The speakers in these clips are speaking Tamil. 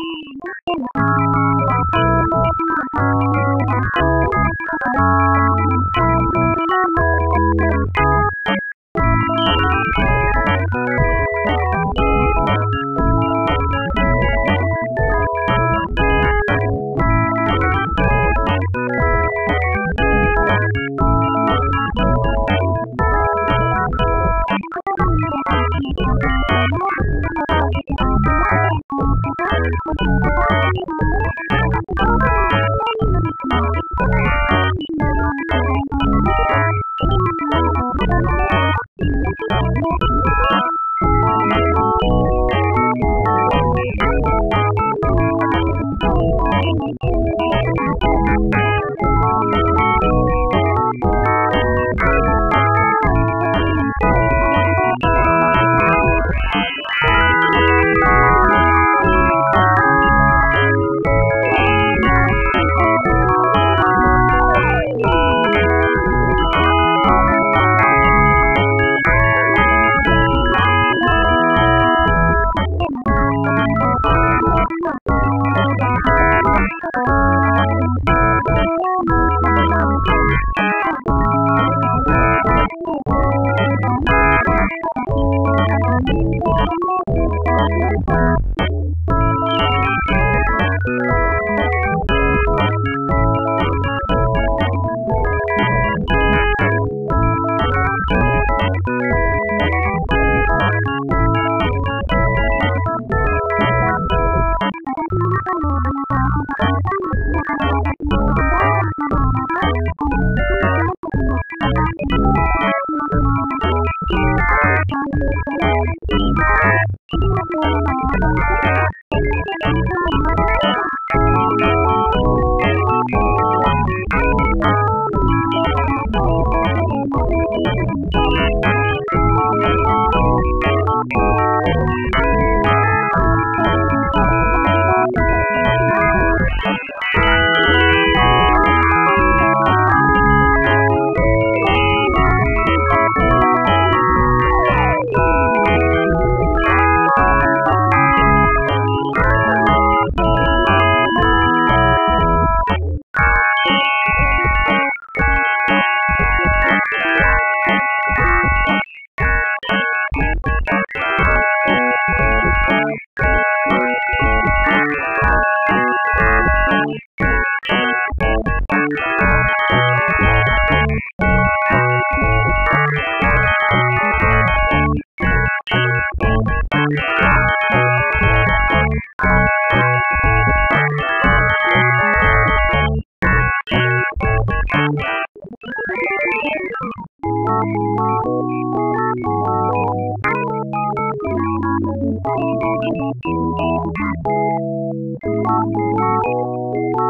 Thank you. Bye.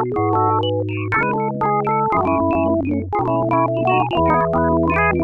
「いってらっしゃい」「こんなに」「きゅうこんなに」「きゅうこんなに」